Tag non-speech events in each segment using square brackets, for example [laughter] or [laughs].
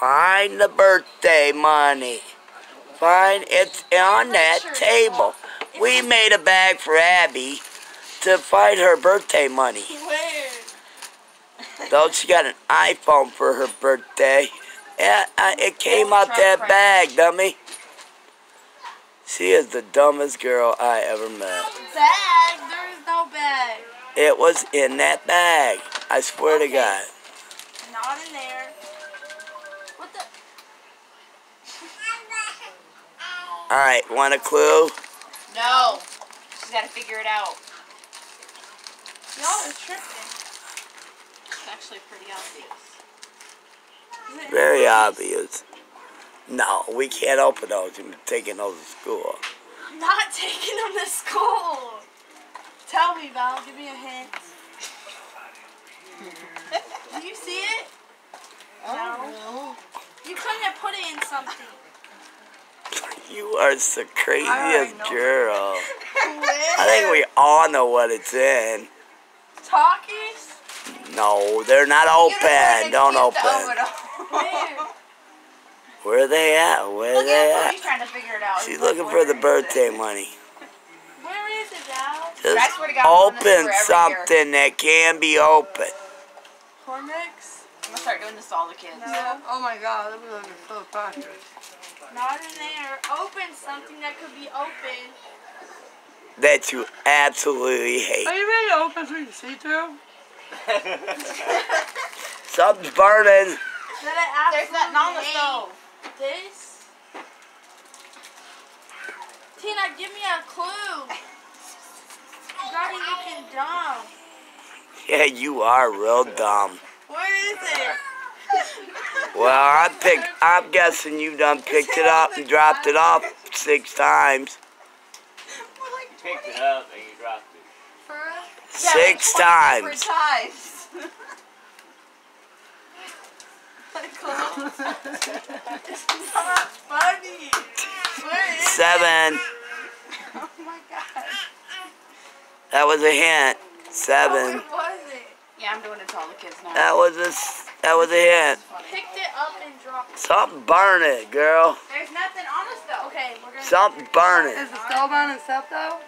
Find the birthday money. Find it's on that table. We made a bag for Abbi to find her birthday money. Where? Though she got an iPhone for her birthday. Yeah, it came out that bag, dummy. She is the dumbest girl I ever met. Bag? There is no bag. It was in that bag. I swear Okay. to God. Not in there. What the? Alright, want a clue? No. She's got to figure it out. Y'all are tripping. It's actually pretty obvious. Very obvious. No, we can't open those. We're taking those to school. I'm not [laughs] taking them to school. Tell me, Val. Give me a hint. Do you see it? No. You couldn't have put it in something. You are the craziest know. girl. I think we [laughs] all know what it's in. Talkies? No, they're not open. Don't open. Where? Where are they at? Where are they at at? He's trying to figure it out. She's looking for the birthday money. Where is it, Val? Just I swear to God, I'm doing this open for every something that can be open. Cornix? I'm gonna start doing this to all the kids. No. Oh my god, that was so fast. Not in there. Open something that could be open. That you absolutely hate. Are you ready to open so you can see through? [laughs] Something's burning. That I There's nothing on the stove. This? Tina, give me a clue. You got me looking dumb. Yeah, you are real dumb. Where is it? Well, I pick. I'm guessing you done picked it up and dropped it off six times. picked it up and you dropped it. Six Yeah, like 20 times. different times. It's not funny. Where is Seven. Oh my god. That was a hint. Seven. Where was it? Yeah, I'm doing it to all the kids now. That was a. s- That was a hint. Picked it up and dropped it. Something burning, girl. There's nothing on the stove. Okay, we're gonna. Something burning. Is the stove on and stuff though?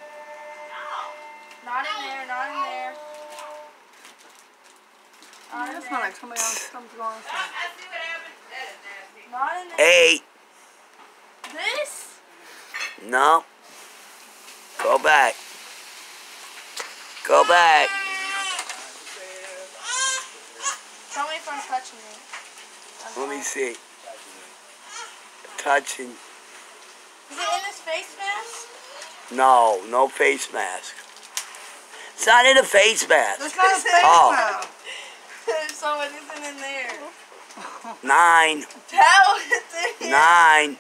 Not in there, not in there. Not in That there. like somebody else something's going on. Not in there. Eight. This? No. Go back. Go back. Tell me if I'm touching it. Let me see. Touching. Is it in this face mask? No, no face mask. It's not in a face mask. It's not a face Oh. mask. [laughs] so it isn't in there. Nine. Tell it's in. Nine.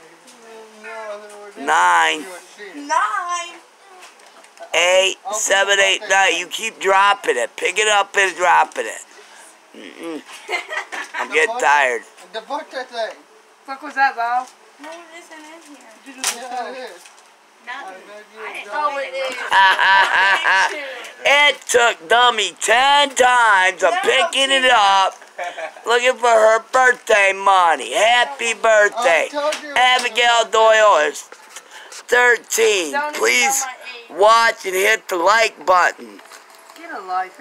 Nine. Nine. Eight. Seven. Eight. Nine. You keep dropping it. Pick it up and dropping it. Mm-mm. [laughs] I'm getting tired. The fuck that thing? Fuck was that, Val? No, it isn't in here. You Yeah, it is. Nothing. I didn't Oh, know it anything [laughs] it took Dummy ten times of No, picking it up, looking for her birthday money. Happy oh, birthday. I told you. Abigail Doyle is 13. Don't even know Please watch and hit the like button. get a life.